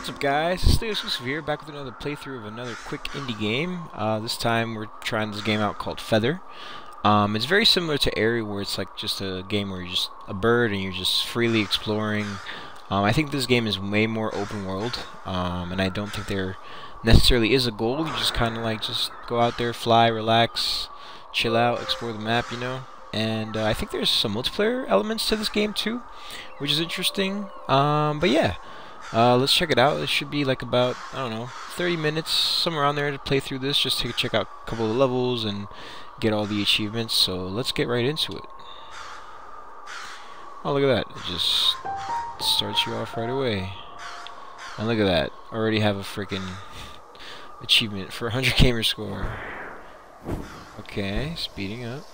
What's up guys, it's Exclusive here, back with another playthrough of another quick indie game. Uh, this time we're trying this game out called Feather. Um, it's very similar to Aery where it's like just a game where you're just a bird and you're just freely exploring. Um, I think this game is way more open world, um, and I don't think there necessarily is a goal. You just kind of like just go out there, fly, relax, chill out, explore the map, you know. And uh, I think there's some multiplayer elements to this game too, which is interesting. Um, but yeah, uh, let's check it out. It should be like about, I don't know, 30 minutes, somewhere around there to play through this, just to check out a couple of levels and get all the achievements. So let's get right into it. Oh, look at that. It just starts you off right away. And look at that. Already have a freaking achievement for 100 gamer score. Okay, speeding up.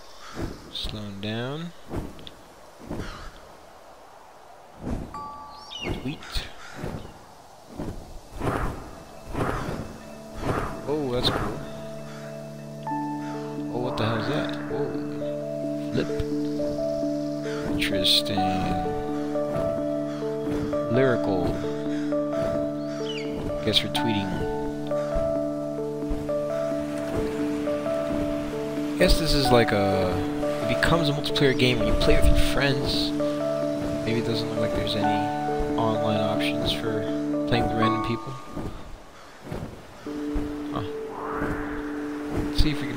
Slowing down. Tweet. Oh, that's cool. Oh, what the hell is that? Oh, Whoa. Flip. Interesting. Lyrical. Guess we're tweeting. Guess this is like a... It becomes a multiplayer game when you play with your friends. Maybe it doesn't look like there's any online options for playing with random people.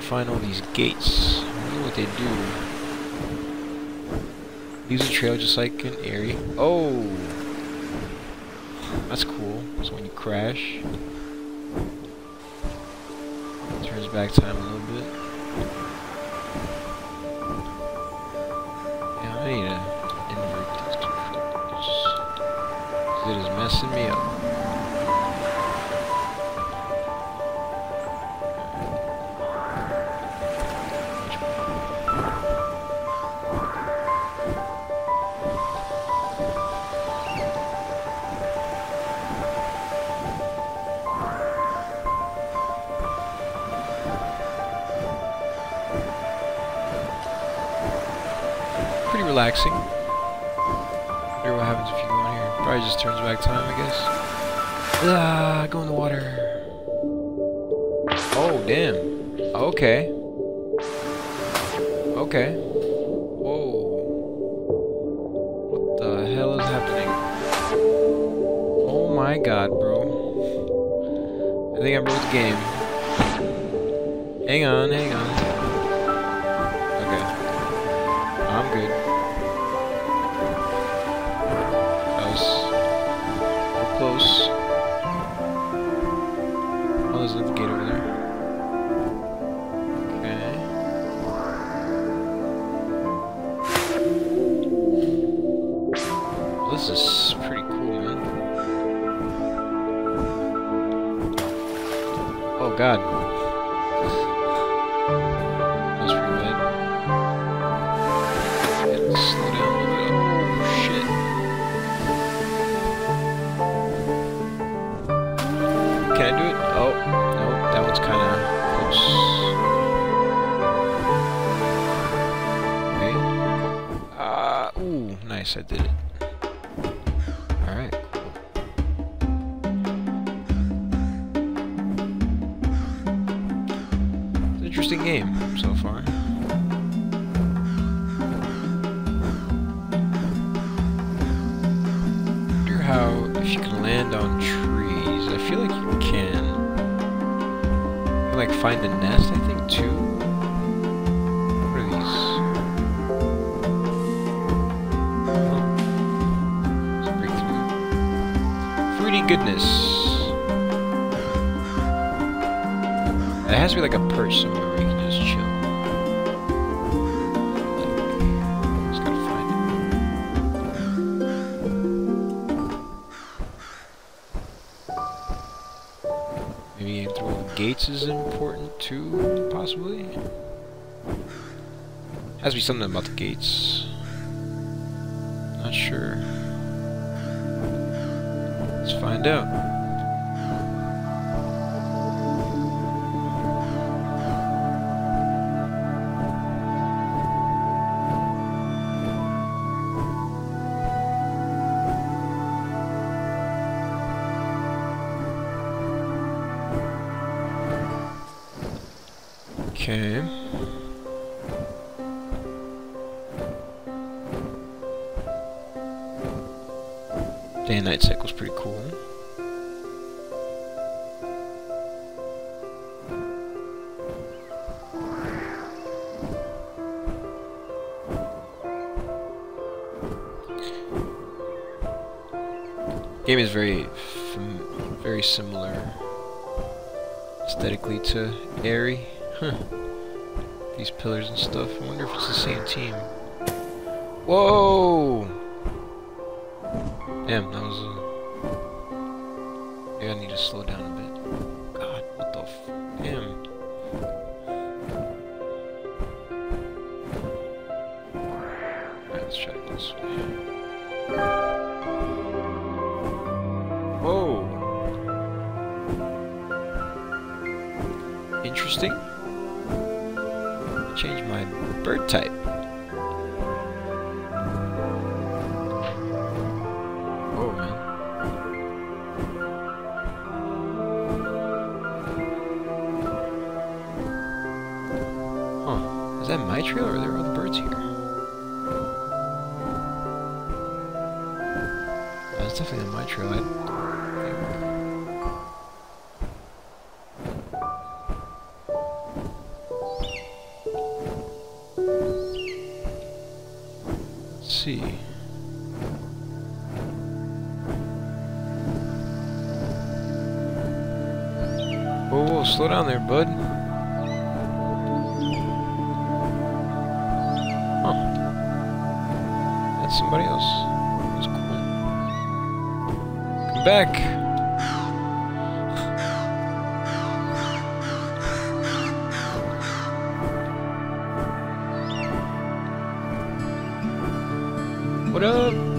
Find all these gates. I wonder what they do. Use a trail just like an Aery. Oh! That's cool. So when you crash, turns back time a little bit. Yeah, I need to invert these two filters. It is messing me up. Relaxing. Wonder what happens if you go in here. Probably just turns back time, I guess. Ah, go in the water. Oh, damn. Okay. Okay. Whoa. What the hell is happening? Oh my god, bro. I think I broke the game. Hang on, hang on. Oh, no, that one's kind of close. Okay. Uh, ooh, nice, I did it. Alright. Interesting game so far. Gates is important too, possibly. Has to be something about the gates. Not sure. Let's find out. Game is very, very similar aesthetically to Aery. Huh. These pillars and stuff. I wonder if it's the same team. Whoa! Damn, that was a... Maybe I need to slow down a bit. Interesting. Change my bird type. Oh man. Huh. Is that my trail or are there other birds here? That's definitely my trail. I there, bud. Huh. That's somebody else. That's cool. Come back. What up?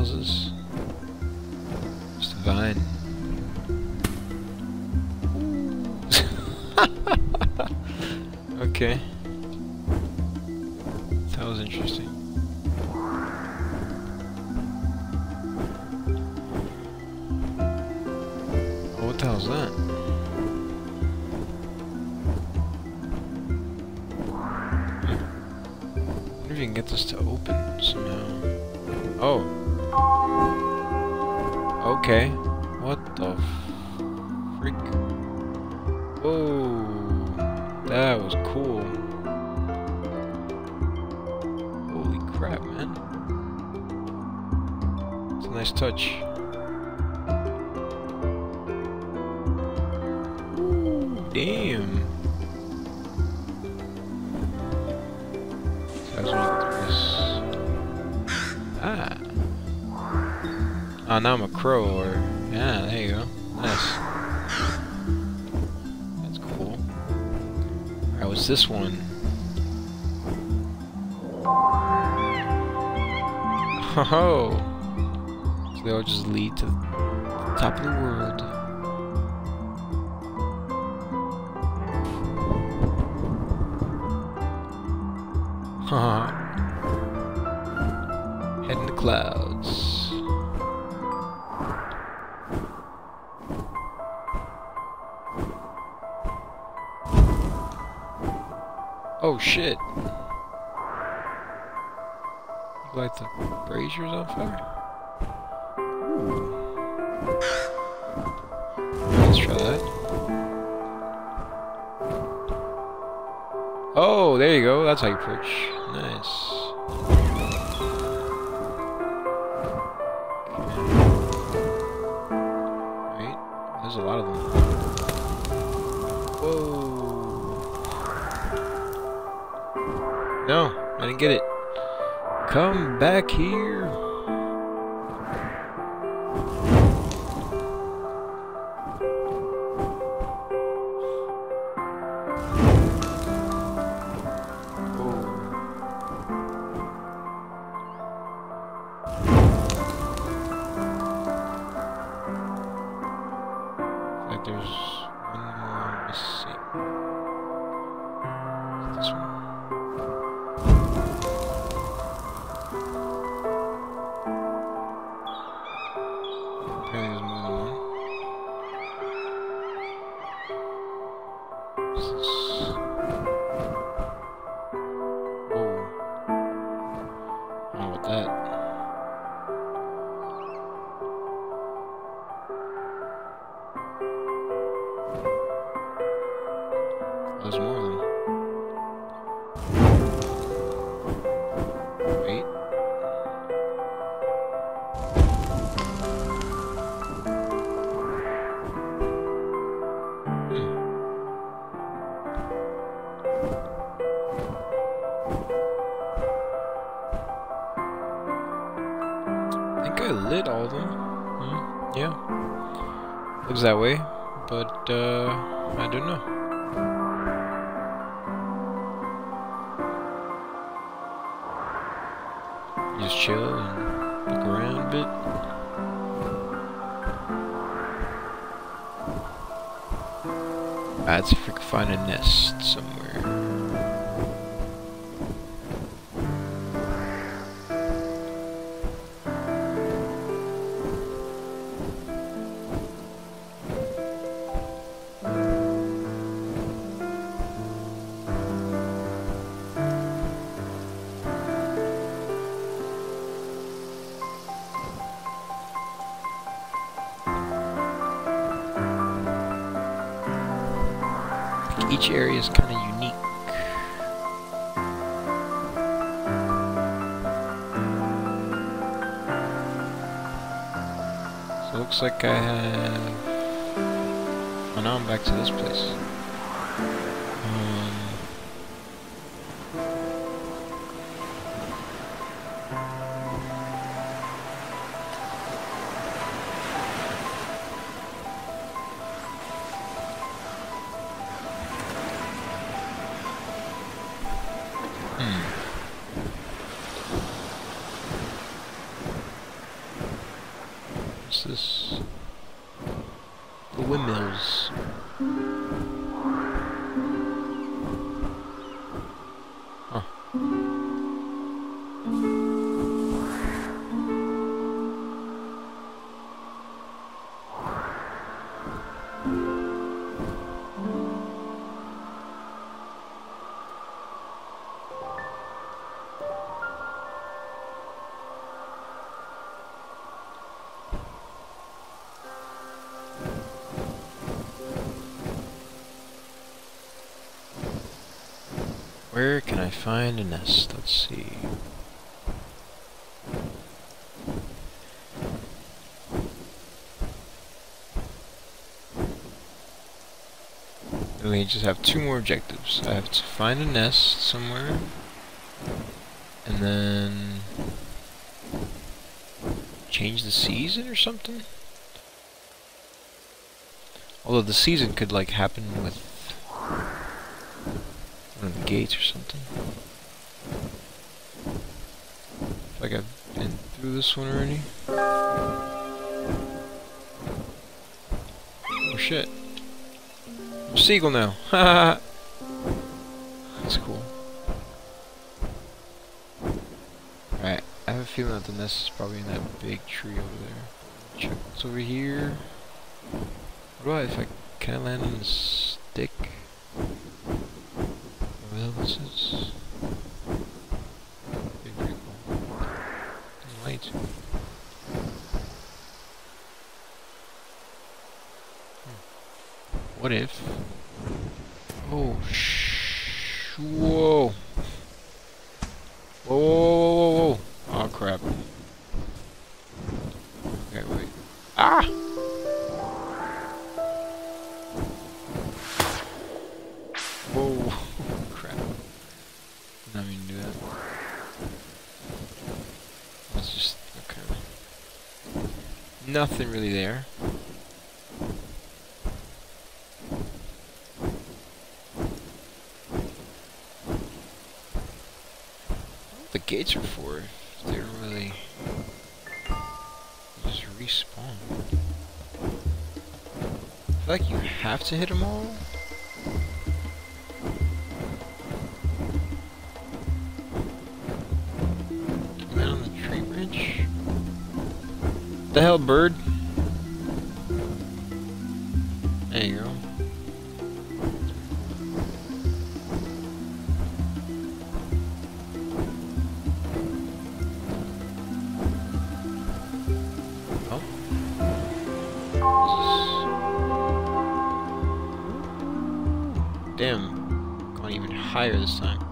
This? Just a vine. okay. Damn. Ah. Oh, now I'm a crow, or... Yeah, there you go. Nice. That's cool. Alright, what's this one? Ho So they all just lead to the top of the world. Haha. Head in the clouds. Oh shit. You light the braziers on fire? Let's try that. Oh, there you go. That's how you perch. Nice. Wait, there's a lot of them. Whoa. No, I didn't get it. Come back here. But, uh, I don't know. Just chill and look around a bit. See if we can find a nest somewhere. So looks like I have. Oh, now I'm back to this place. Where can I find a nest? Let's see. We just have two more objectives. I have to find a nest somewhere, and then change the season or something. Although the season could like happen with gates or something. Like I've been through this one already. Oh shit. I'm seagull now. That's cool. Alright, I have a feeling that the nest is probably in that big tree over there. Check what's over here. What do I if I can I land on the stick? Well, what's this? Be pretty cool. Light. Hmm. What if? Oh, sh! Whoa! Whoa, whoa, whoa, whoa, whoa! Oh crap! Okay, wait. Ah! Nothing really there. The gates are for they don't really just respawn. I feel like you have to hit them all. The hell, bird? There you go. Oh. Damn. Going even higher this time.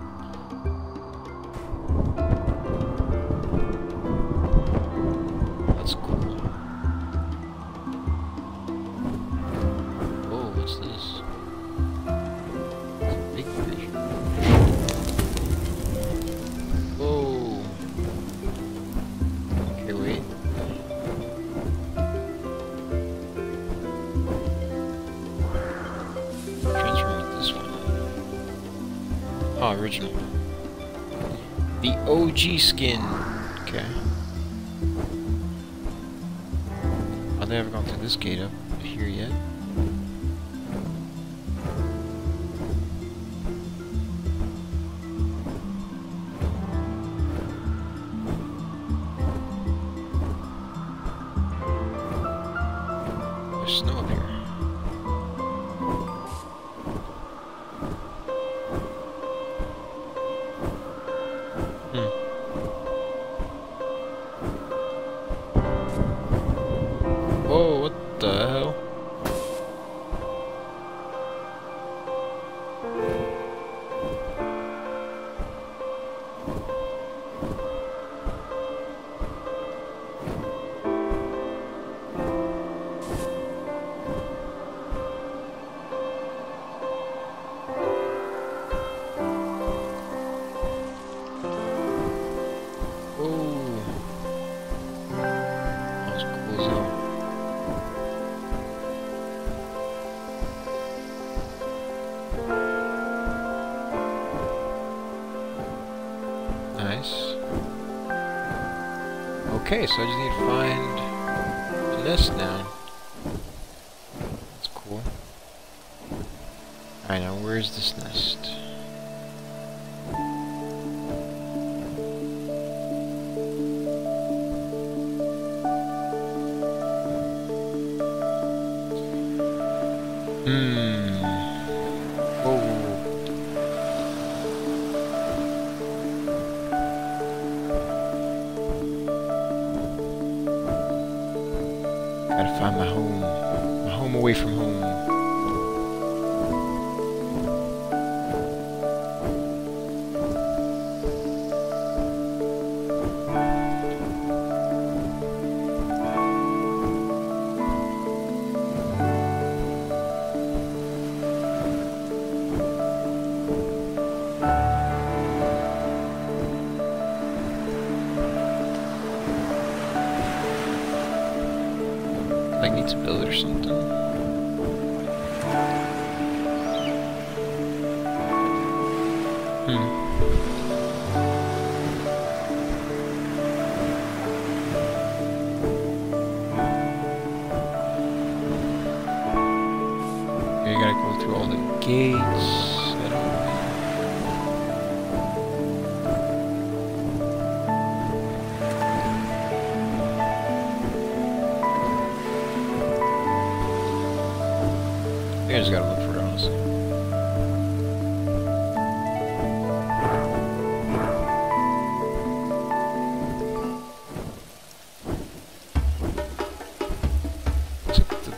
Skin. Okay. Oh, they haven't gone through this gate up here yet. There's snow up here. Nice. Okay, so I just need to find the nest now. That's cool. Alright, now where's this nest? Hmm. Hmm.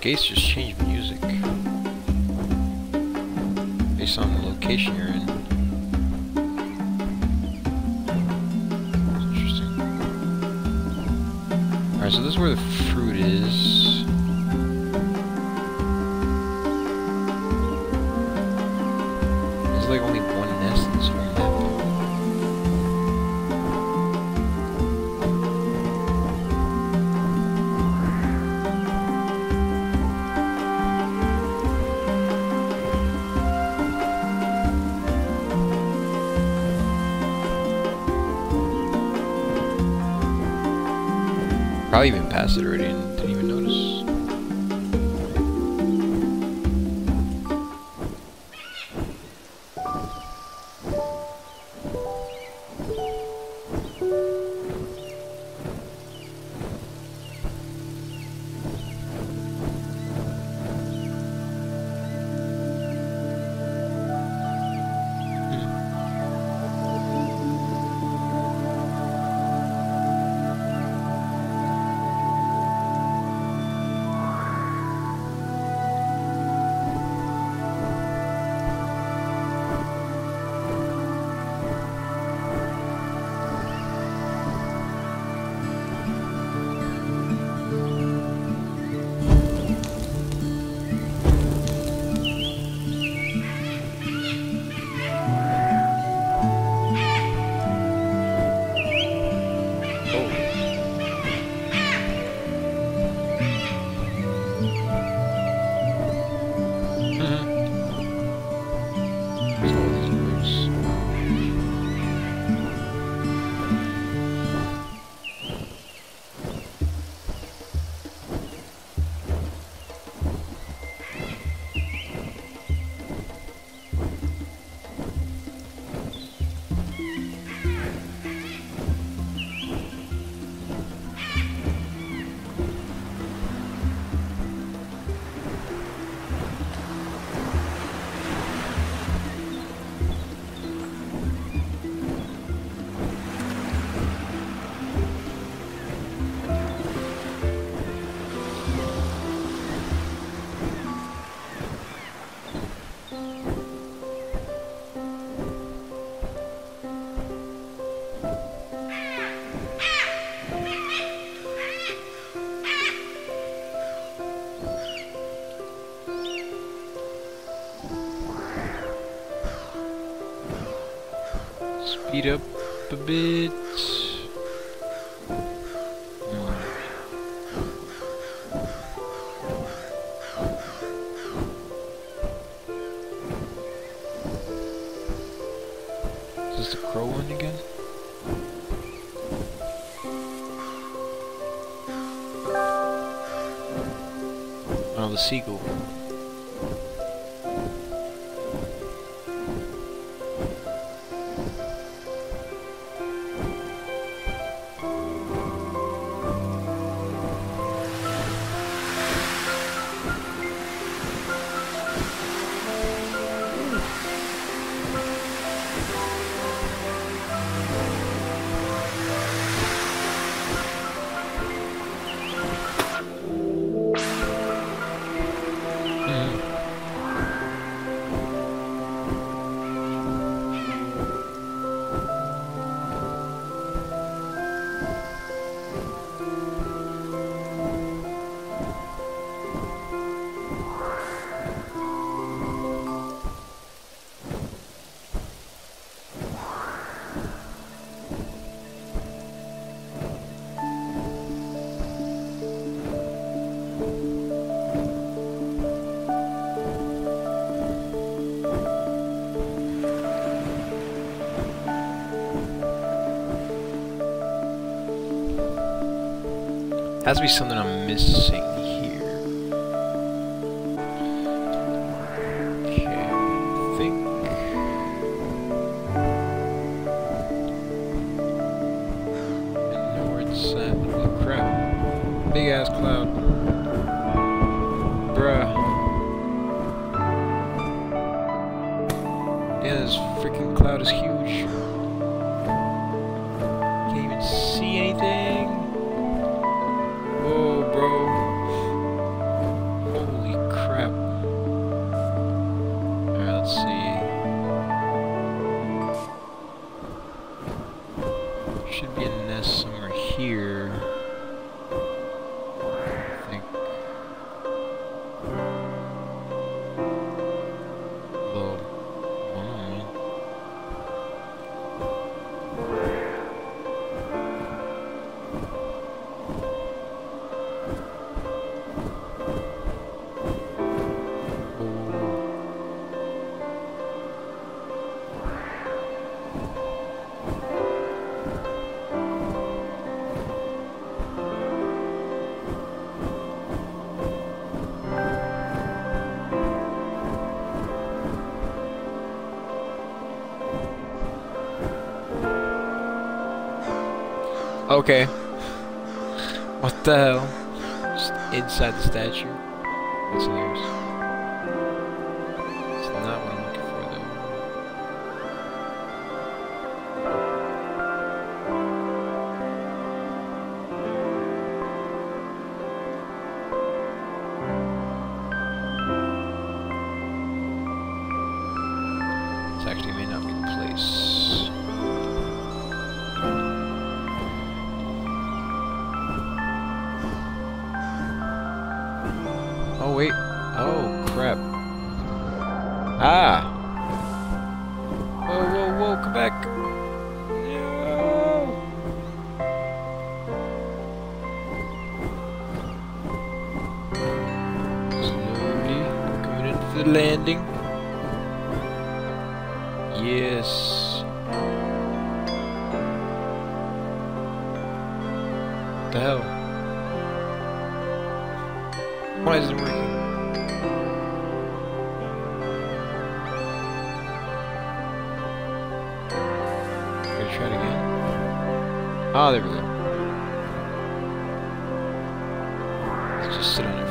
Gates just change music. Based on the location you're in. Interesting. Alright, so this is where the fruit is. you. speed up a bit. Has to be something I'm missing. Okay. What the hell? Just inside the statue. That's hilarious. It's not what I'm looking for, though. This actually may not be the place. Ah. Ah, there we go. Let's just sit on it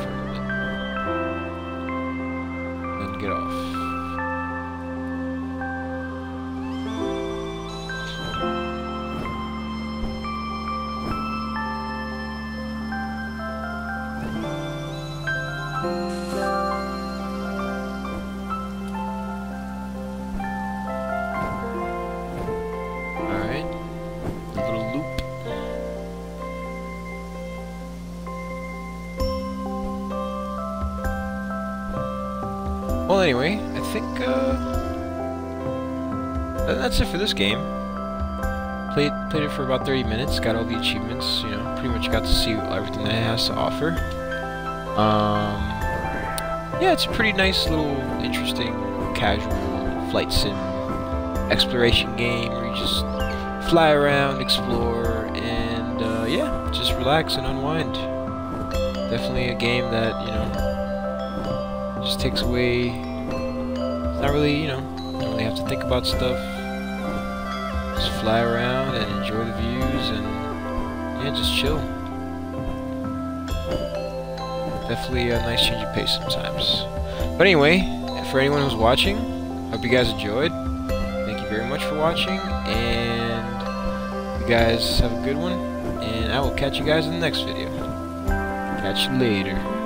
anyway, I think, uh... That's it for this game. Played, played it for about 30 minutes, got all the achievements, you know, pretty much got to see everything that it has to offer. Um... Yeah, it's a pretty nice little, interesting, casual flight sim exploration game where you just fly around, explore, and uh, yeah, just relax and unwind. Definitely a game that you know just takes away. Not really you know don't really have to think about stuff. Just fly around and enjoy the views and yeah, just chill. Definitely a nice change of pace sometimes. But anyway, for anyone who's watching, hope you guys enjoyed. Thank you very much for watching, and you guys have a good one, and I will catch you guys in the next video. Catch you later.